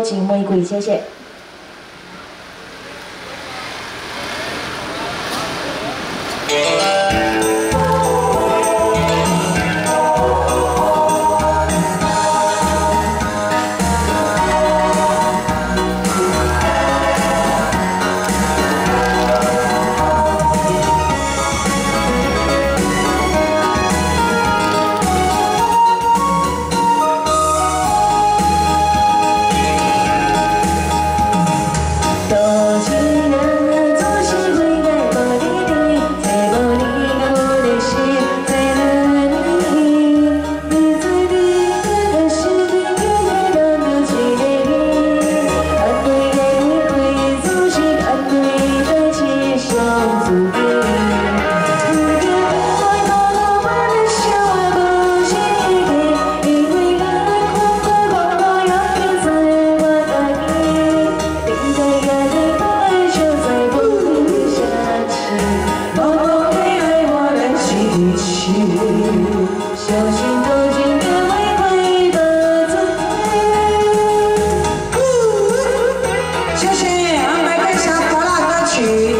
金玫瑰，谢谢。You.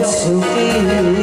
to feel.